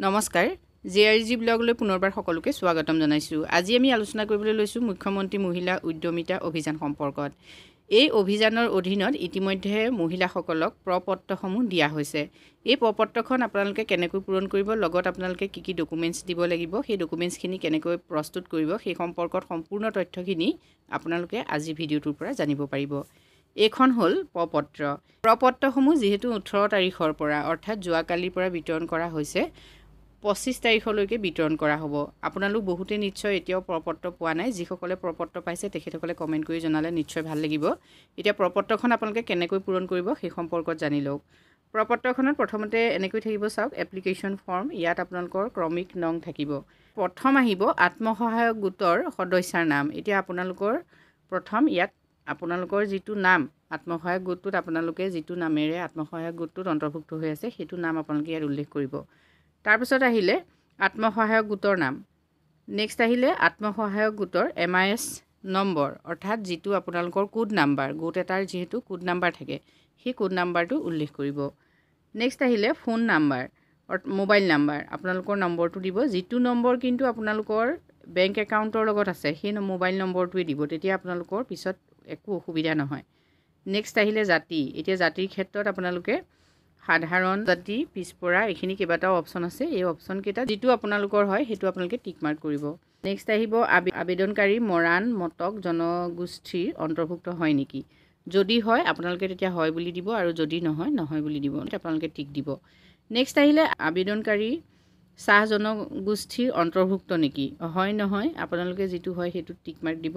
নমস্কাৰ। J R G ব্লগলৈ পুনৰবাৰ সকলোকে স্বাগতম জনাইছোঁ। আজি আমি আলোচনা কৰিবলৈ লৈছোঁ মুখ্যমন্ত্ৰী মহিলা উদ্যমিতা অভিযান সম্পৰ্কত। এই অভিযানৰ অধীনত ইতিমধ্যে মহিলাসকলক প্ৰ পত্ৰসমূহ দিয়া হৈছে। এই প্ৰ পত্ৰখন আপোনালোকে কেনেকৈ পূৰণ কৰিব লগত আপোনালোকে কি কি ডকুমেণ্টছ দিব লাগিব সেই ডকুমেণ্টছখিনি কেনেকৈ প্ৰস্তুত কৰিব সেই সম্পৰ্কত সম্পূৰ্ণ তথ্যখিনি আপোনালোকে আজি ভিডিঅ'টোৰ পৰা জানিব পাৰিব। এইখন হ'ল প্ৰপত্ৰ। প্ৰপত্ৰসমূহ যিহেতু ওঠৰ তাৰিখৰ পৰা অৰ্থাৎ যোৱাকালিৰ পৰা বিতৰণ কৰা হৈছে পঁচিছ তাৰিখলৈকে বিতৰণ কৰা হ'ব। আপোনালোক বহুতে নিশ্চয় এতিয়াও প্ৰপত্ৰ পোৱা নাই। যিসকলে প্ৰপত্ৰ পাইছে তেখেতসকলে কমেণ্ট কৰি জনালে নিশ্চয় ভাল লাগিব। এতিয়া প্ৰপত্ৰখন আপোনালোকে কেনেকৈ পূৰণ কৰিব সেই সম্পৰ্কত জানি লওক। প্ৰপত্ৰখনত প্ৰথমতে এনেকৈ থাকিব চাওক এপ্লিকেশ্যন ফৰ্ম ইয়াত আপোনালোকৰ ক্ৰমিক নং থাকিব। প্ৰথম আহিব আত্মসহায়ক গোটৰ সদস্যাৰ নাম। এতিয়া আপোনালোকৰ প্ৰথম ইয়াত আপোনালোকৰ যিটো নাম আত্মসহায়ক গোটটোত আপোনালোকে যিটো নামেৰে আত্মসহায়ক গোটটোত অন্তৰ্ভুক্ত হৈ আছে সেইটো নাম আপোনালোকে ইয়াত উল্লেখ কৰিব। তাৰপিছত আহিলে আত্মসহায়ক গোটৰ নাম। নেক্সট আহিলে আত্মসহায়ক গোটৰ এম আই এছ নম্বৰ অৰ্থাৎ যিটো আপোনালোকৰ কোড নাম্বাৰ গোট এটাৰ যিহেতু কোড নাম্বাৰ থাকে সেই কোড নাম্বাৰটো উল্লেখ কৰিব। নেক্সট আহিলে ফোন নাম্বাৰ মোবাইল নাম্বাৰ আপোনালোকৰ নম্বৰটো দিব। যিটো নম্বৰ কিন্তু আপোনালোকৰ বেংক একাউণ্টৰ লগত আছে সেই মোবাইল নম্বৰটোৱে দিব। তেতিয়া আপোনালোকৰ পিছত একো অসুবিধা নহয়। নেক্সট আহিলে জাতি। এতিয়া জাতিৰ ক্ষেত্ৰত আপোনালোকে সাধাৰণ জাতি পিছপৰা এইখিনি কেইবাটাও অপশ্যন আছে এই অপশ্যনকেইটা যিটো আপোনালোকৰ হয় সেইটো আপোনালোকে টিক মাৰ্ক কৰিব। নেক্সট আহিব আবে আবেদনকাৰী মৰাণ মটক জনগোষ্ঠীৰ অন্তৰ্ভুক্ত হয় নেকি? যদি হয় আপোনালোকে তেতিয়া হয় বুলি দিব আৰু যদি নহয় নহয় বুলি দিব। আপোনালোকে টিক দিব। নেক্সট আহিলে আবেদনকাৰী চাহ জনগোষ্ঠীৰ অন্তৰ্ভুক্ত নেকি? হয় নহয় আপোনালোকে যিটো হয় সেইটো টিক মাৰ্ক দিব।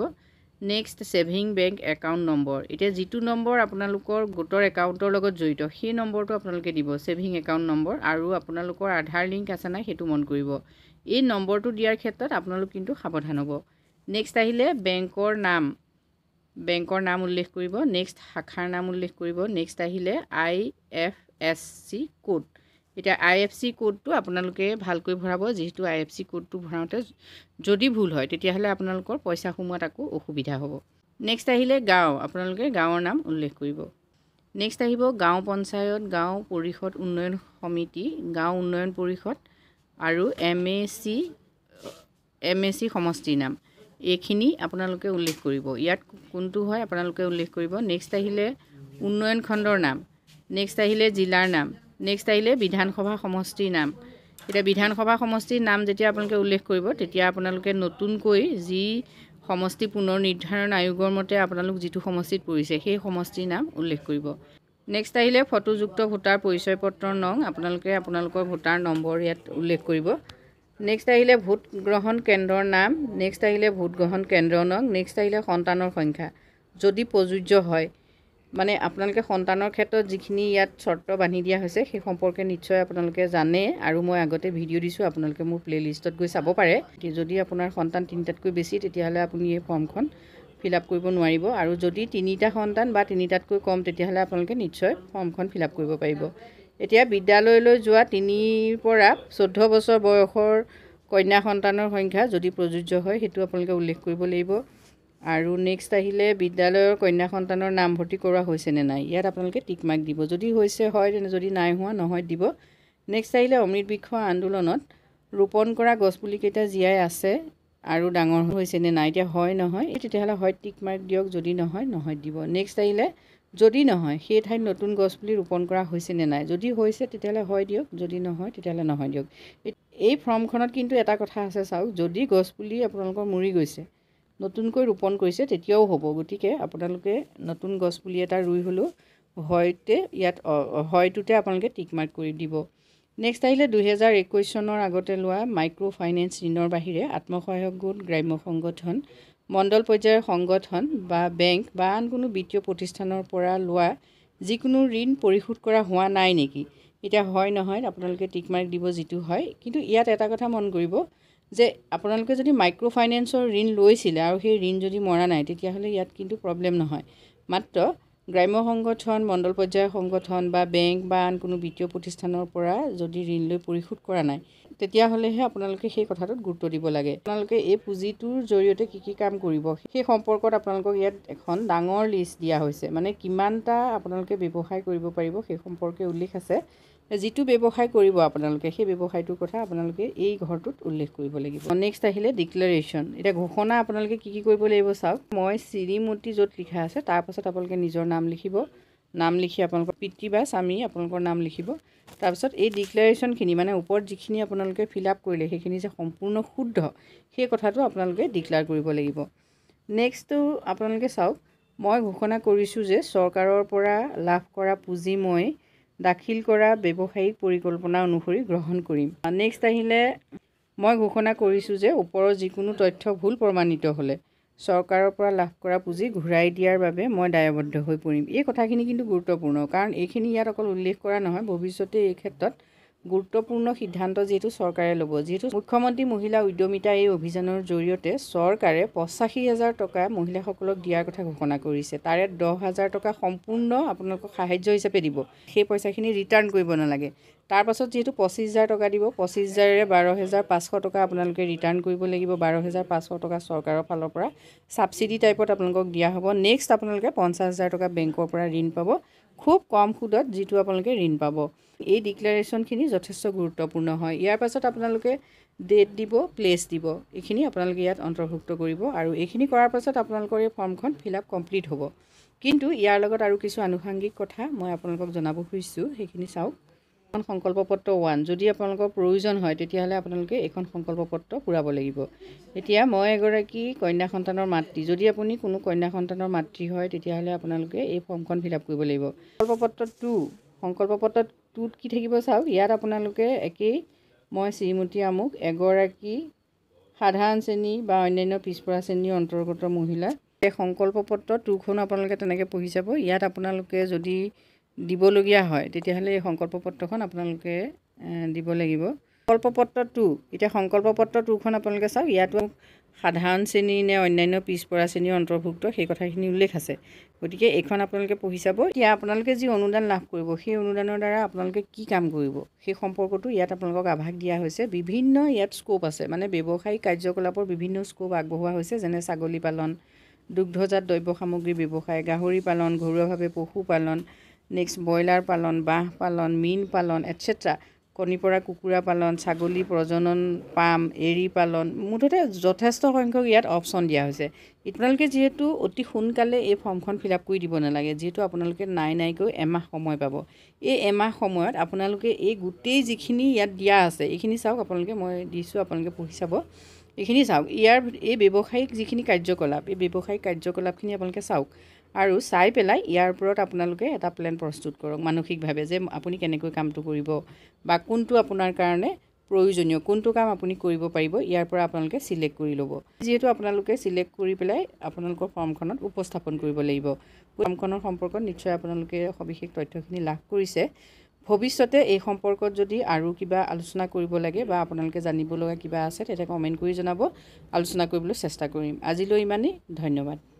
Next saving bank account number এতিয়া যিটো নম্বৰ আপোনালোকৰ গোটৰ একাউণ্টৰ লগত জড়িত সেই নম্বৰটো আপোনালোকে দিব ছেভিং একাউণ্ট নম্বৰ আৰু আপোনালোকৰ আধাৰ লিংক আছে নাই সেইটো মন কৰিব। এই নম্বৰটো দিয়াৰ ক্ষেত্ৰত আপোনালোক কিন্তু সাৱধান হ'ব। নেক্সট আহিলে বেংকৰ নাম। বেংকৰ নাম উল্লেখ কৰিব। নেক্সট শাখাৰ নাম উল্লেখ কৰিব। নেক্সট আহিলে I F S C code এতিয়া আই এফ চি কোডটো আপোনালোকে ভালকৈ ভৰাব যিহেতু আই এফ চি কোডটো ভৰাওঁতে যদি ভুল হয় তেতিয়াহ'লে আপোনালোকৰ পইচা সোমোৱাত আকৌ অসুবিধা হ'ব। নেক্সট আহিলে গাঁও আপোনালোকে গাঁৱৰ নাম উল্লেখ কৰিব। নেক্সট আহিব গাঁও পঞ্চায়ত গাঁও পৰিষদ উন্নয়ন সমিতি গাঁও উন্নয়ন পৰিষদ আৰু M A C M A C সমষ্টিৰ নাম। এইখিনি আপোনালোকে উল্লেখ কৰিব। ইয়াত কোনটো হয় আপোনালোকে উল্লেখ কৰিব। নেক্সট আহিলে উন্নয়ন খণ্ডৰ নাম। নেক্সট আহিলে জিলাৰ নাম। নেক্সট আহিলে বিধানসভা সমষ্টিৰ নাম। এতিয়া বিধানসভা সমষ্টিৰ নাম যেতিয়া আপোনালোকে উল্লেখ কৰিব তেতিয়া আপোনালোকে নতুনকৈ যি সমষ্টি পুনৰ নিৰ্ধাৰণ আয়োগৰ মতে আপোনালোক যিটো সমষ্টিত পৰিছে সেই সমষ্টিৰ নাম উল্লেখ কৰিব। নেক্সট আহিলে ফটোযুক্ত ভোটাৰ পৰিচয় পত্ৰৰ নং আপোনালোকে আপোনালোকৰ ভোটাৰ নম্বৰ ইয়াত উল্লেখ কৰিব। নেক্সট আহিলে ভোট গ্ৰহণ কেন্দ্ৰৰ নাম নেক্সট আহিলে ভোট গ্ৰহণ কেন্দ্ৰৰ নং নেক্সট আহিলে সন্তানৰ সংখ্যা। যদি প্ৰযোজ্য হয় মানে আপোনালোকে সন্তানৰ ক্ষেত্ৰত যিখিনি ইয়াত চৰ্ত বান্ধি দিয়া হৈছে সেই সম্পৰ্কে নিশ্চয় আপোনালোকে জানে আৰু মই আগতে ভিডিঅ' দিছোঁ আপোনালোকে মোৰ প্লে' লিষ্টত গৈ চাব পাৰে। যদি আপোনাৰ সন্তান তিনিটাতকৈ বেছি তেতিয়াহ'লে আপুনি এই ফৰ্মখন ফিল আপ কৰিব নোৱাৰিব। আৰু যদি তিনিটা সন্তান বা তিনিটাতকৈ কম তেতিয়াহ'লে আপোনালোকে নিশ্চয় ফৰ্মখন ফিল আপ কৰিব পাৰিব। এতিয়া বিদ্যালয়লৈ যোৱা তিনিৰ পৰা চৈধ্য বছৰ বয়সৰ কন্যা সন্তানৰ সংখ্যা যদি প্ৰযোজ্য হয় সেইটো আপোনালোকে উল্লেখ কৰিব লাগিব। আৰু নেক্সট আহিলে বিদ্যালয়ৰ কন্যা সন্তানৰ নামভৰ্তি কৰোৱা হৈছেনে নাই? ইয়াত আপোনালোকে টিক মাৰ্ক দিব। যদি হৈছে হয় তেনে যদি নাই হোৱা নহয় দিব। নেক্সট আহিলে অমৃত বৃক্ষ আন্দোলনত ৰোপণ কৰা গছপুলিকেইটা জীয়াই আছে আৰু ডাঙৰ হৈছেনে নাই এতিয়া হয় নহয় তেতিয়াহ'লে হয় টিক মাৰ্ক দিয়ক। যদি নহয় নহয় দিব। নেক্সট আহিলে যদি নহয় সেই ঠাইত নতুন গছপুলি ৰোপণ কৰা হৈছেনে নাই? যদি হৈছে তেতিয়াহ'লে হয় দিয়ক। যদি নহয় তেতিয়াহ'লে নহয় দিয়ক। এই ফৰ্মখনত কিন্তু এটা কথা আছে চাওক। যদি গছপুলি আপোনালোকৰ মৰি গৈছে নতুনকৈ ৰোপণ কৰিছে তেতিয়াও হ'ব। গতিকে আপোনালোকে নতুন গছপুলি এটা ৰুই হ'লেও হয়তে ইয়াত হয়টোতে আপোনালোকে টিক মাৰ্ক কৰি দিব। নেক্সট আহিলে দুহেজাৰ একৈছ চনৰ আগতে লোৱা মাইক্ৰ' ফাইনেন্স ঋণৰ বাহিৰে আত্মসহায়ক গোট গ্ৰাম্য সংগঠন মণ্ডল পৰ্যায়ৰ সংগঠন বা বেংক বা আন কোনো বিত্তীয় প্ৰতিষ্ঠানৰ পৰা লোৱা যিকোনো ঋণ পৰিশোধ কৰা হোৱা নাই নেকি? এতিয়া হয় নহয় আপোনালোকে টিক মাৰ্ক দিব যিটো হয় কিন্তু ইয়াত এটা কথা মন কৰিব যে আপোনালোকে যদি মাইক্ৰ' ফাইনেন্সৰ ঋণ লৈছিলে আৰু সেই ঋণ যদি মৰা নাই তেতিয়াহ'লে ইয়াত কিন্তু প্ৰব্লেম নহয়। মাত্ৰ গ্ৰাম্য সংগঠন মণ্ডল পৰ্যায়ৰ সংগঠন বা বেংক বা আন কোনো বিত্তীয় প্ৰতিষ্ঠানৰ পৰা যদি ঋণ লৈ পৰিশোধ কৰা নাই তেতিয়াহ'লেহে আপোনালোকে সেই কথাটোত গুৰুত্ব দিব লাগে। আপোনালোকে এই পুঁজিটোৰ জৰিয়তে কি কি কাম কৰিব সেই সম্পৰ্কত আপোনালোকক ইয়াত এখন ডাঙৰ লিষ্ট দিয়া হৈছে। মানে কিমানটা আপোনালোকে ব্যৱসায় কৰিব পাৰিব সেই সম্পৰ্কে উল্লেখ আছে। যিটো ব্যৱসায় কৰিব আপোনালোকে সেই ব্যৱসায়টোৰ কথা আপোনালোকে এই ঘৰটোত উল্লেখ কৰিব লাগিব। নেক্সট আহিলে ডিক্লেৰেশ্যন এতিয়া ঘোষণা আপোনালোকে কি কি কৰিব লাগিব চাওক। মই শ্ৰীমতী য'ত লিখা আছে তাৰ পাছত আপোনালোকে নিজৰ নাম লিখিব। নাম লিখি আপোনালোকৰ পিতৃ বা স্বামী আপোনালোকৰ নাম লিখিব। তাৰপিছত এই ডিক্লেৰেশ্যনখিনি মানে ওপৰত যিখিনি আপোনালোকে ফিল আপ কৰিলে সেইখিনি যে সম্পূৰ্ণ শুদ্ধ সেই কথাটো আপোনালোকে ডিক্লেয়াৰ কৰিব লাগিব। নেক্সটটো আপোনালোকে চাওক মই ঘোষণা কৰিছোঁ যে চৰকাৰৰ পৰা লাভ কৰা পুঁজি মই দাখিল কৰা ব্যৱসায়িক পৰিকল্পনা অনুসৰি গ্ৰহণ কৰিম। নেক্সট আহিলে মই ঘোষণা কৰিছোঁ যে ওপৰৰ যিকোনো তথ্য ভুল প্ৰমাণিত হ'লে চৰকাৰৰ পৰা লাভ কৰা পুঁজি ঘূৰাই দিয়াৰ বাবে মই দায়বদ্ধ হৈ পৰিম। এই কথাখিনি কিন্তু গুৰুত্বপূৰ্ণ কাৰণ এইখিনি ইয়াত অকল উল্লেখ কৰা নহয় ভৱিষ্যতে এই ক্ষেত্ৰত গুৰুত্বপূৰ্ণ সিদ্ধান্ত যিহেতু চৰকাৰে ল'ব। যিহেতু মুখ্যমন্ত্ৰী মহিলা উদ্যমিতা এই অভিযানৰ জৰিয়তে চৰকাৰে পঁচাশী হাজাৰ টকা মহিলাসকলক দিয়াৰ কথা ঘোষণা কৰিছে। তাৰে দহ হাজাৰ টকা সম্পূৰ্ণ আপোনালোকক সাহাৰ্য হিচাপে দিব। সেই পইচাখিনি ৰিটাৰ্ণ কৰিব নালাগে। তাৰপাছত যিহেতু পঁচিছ হাজাৰ টকা দিব পঁচিছ হাজাৰেৰে বাৰ হেজাৰ পাঁচশ টকা আপোনালোকে ৰিটাৰ্ণ কৰিব লাগিব। বাৰ হেজাৰ পাঁচশ টকা চৰকাৰৰ ফালৰ পৰা ছাবচিডি টাইপত আপোনালোকক দিয়া হ'ব। নেক্সট আপোনালোকে পঞ্চাছ হাজাৰ টকা বেংকৰ পৰা ঋণ পাব। খুব কম সুদত যিটো আপোনালোকে ঋণ পাব। এই ডিক্লেৰেশ্যনখিনি যথেষ্ট গুৰুত্বপূৰ্ণ হয়। ইয়াৰ পাছত আপোনালোকে ডেট দিব প্লেচ দিব। এইখিনি আপোনালোকে ইয়াত অন্তৰ্ভুক্ত কৰিব আৰু এইখিনি কৰাৰ পাছত আপোনালোকৰ এই ফৰ্মখন ফিল আপ কমপ্লিট হ'ব। কিন্তু ইয়াৰ লগত আৰু কিছু আনুষাংগিক কথা মই আপোনালোকক জনাব খুজিছোঁ সেইখিনি চাওক। এখন সংকল্প পত্ৰ ওৱান যদি আপোনালোকৰ প্ৰয়োজন হয় তেতিয়াহ'লে আপোনালোকে এইখন সংকল্প পত্ৰ পূৰাব লাগিব। এতিয়া মই এগৰাকী কন্যা সন্তানৰ মাতৃ যদি আপুনি কোনো কন্যা সন্তানৰ মাতৃ হয় তেতিয়াহ'লে আপোনালোকে এই ফৰ্মখন ফিল আপ কৰিব লাগিব। সংকল্প পত্ৰ টু সংকল্প পত্ৰ টুত কি থাকিব চাওক? ইয়াত আপোনালোকে একেই মই শ্ৰীমতী আমুক এগৰাকী সাধাৰণ শ্ৰেণী বা অন্যান্য পিছপৰা শ্ৰেণীৰ অন্তৰ্গত মহিলা। এই সংকল্প পত্ৰ টুখনো আপোনালোকে তেনেকৈ পঢ়ি চাব ইয়াত আপোনালোকে যদি দিবলগীয়া হয় তেতিয়াহ'লে এই সংকল্প পত্ৰখন আপোনালোকে দিব লাগিব। সংকল্প পত্ৰ টু এতিয়া সংকল্প পত্ৰ টুখন আপোনালোকে চাওক ইয়াতো সাধাৰণ শ্ৰেণী নে অন্যান্য পিছপৰা শ্ৰেণীৰ অন্তৰ্ভুক্ত সেই কথাখিনি উল্লেখ আছে। গতিকে এইখন আপোনালোকে পঢ়ি চাব। এতিয়া আপোনালোকে যি অনুদান লাভ কৰিব সেই অনুদানৰ দ্বাৰা আপোনালোকে কি কাম কৰিব সেই সম্পৰ্কটো ইয়াত আপোনালোকক আভাস দিয়া হৈছে। বিভিন্ন ইয়াত স্ক'প আছে মানে ব্যৱসায়িক কাৰ্যকলাপৰ বিভিন্ন স্ক'প আগবঢ়োৱা হৈছে যেনে ছাগলী পালন দুগ্ধজাত দ্ৰব্য সামগ্ৰী ব্যৱসায় গাহৰি পালন ঘৰুৱাভাৱে পশুপালন নেক্সট ব্ৰইলাৰ পালন বাঁহ পালন মীন পালন এটচেট্ৰা কণী পৰা কুকুৰা পালন ছাগলী প্ৰজনন পাম এৰী পালন। মুঠতে যথেষ্ট সংখ্যক ইয়াত অপশ্যন দিয়া হৈছে। আপোনালোকে যিহেতু অতি সোনকালে এই ফৰ্মখন ফিল আপ কৰি দিব নালাগে যিহেতু আপোনালোকে নাই নাইকৈ এমাহ সময় পাব। এই এমাহ সময়ত আপোনালোকে এই গোটেই যিখিনি ইয়াত দিয়া আছে এইখিনি চাওক আপোনালোকে মই দিছোঁ আপোনালোকে পঢ়ি চাব। এইখিনি চাওক ইয়াৰ এই ব্যৱসায়িক যিখিনি কাৰ্যকলাপ এই ব্যৱসায়িক কাৰ্যকলাপখিনি আপোনালোকে চাওক। আৰু চাই পেলাই ইয়াৰ ওপৰত আপোনালোকে এটা প্লেন প্ৰস্তুত কৰক মানসিকভাৱে যে আপুনি কেনেকৈ কামটো কৰিব বা কোনটো আপোনাৰ কাৰণে প্ৰয়োজনীয় কোনটো কাম আপুনি কৰিব পাৰিব ইয়াৰ পৰা আপোনালোকে চিলেক্ট কৰি ল'ব। যিহেতু আপোনালোকে চিলেক্ট কৰি পেলাই আপোনালোকৰ ফৰ্মখনত উপস্থাপন কৰিব লাগিব। ফৰ্মখনৰ সম্পৰ্কত নিশ্চয় আপোনালোকে সবিশেষ তথ্যখিনি লাভ কৰিছে। ভৱিষ্যতে এই সম্পৰ্কত যদি আৰু কিবা আলোচনা কৰিব লাগে বা আপোনালোকে জানিব লগা কিবা আছে তেতিয়া কমেণ্ট কৰি জনাব। আলোচনা কৰিবলৈ চেষ্টা কৰিম। আজিলৈ ইমানেই। ধন্যবাদ।